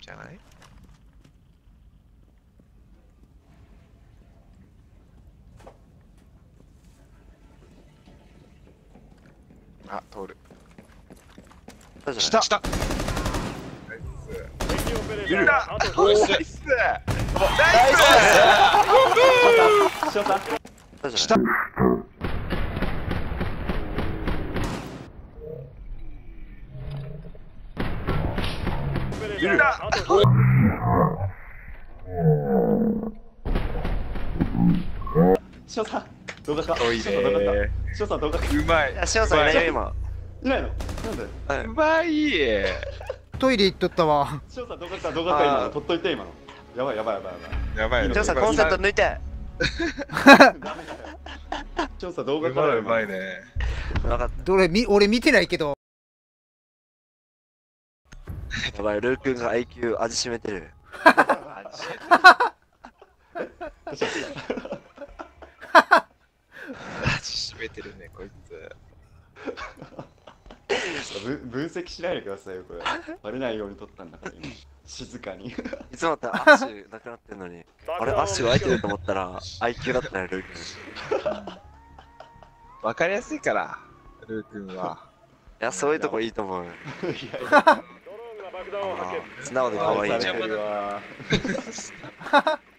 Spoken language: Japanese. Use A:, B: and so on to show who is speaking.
A: じゃない？あ、通る。
B: 下
A: 下ナイス。ナイス
B: 下いる
C: 翔さん。動画か。
A: おいね。
C: 翔さん動画か。翔さん動画か。
A: うまい。
D: いや、しおさんいないよ、今。
C: いないの？なんで？
A: うまい。
E: トイレ行っとったわ。
C: 翔さん動画か動画か今の。取っといて今の。やばいやばいやばいや
A: やばいね。
D: しおさん、コンセント抜いて。
C: 翔さん動
A: う
C: 画か
A: まいうまい
C: ね。
A: ね。
D: わかっ
E: どれみ俺見てないけど。
D: た。やばい、ルー君が IQ 味しめてる。
A: 味締めてるね、こいつ。
C: ぶ分析しないでくださいよこれバレないように撮ったんだから今静かに
D: いつもだったら足なくなってんのに。あれ、足が開いてると思ったら IQ だったね、ルー君。
A: わかりやすいから、ルー君は。
D: いや、そういうとこいいと思う。
C: いやいや
D: 素直で可愛いね。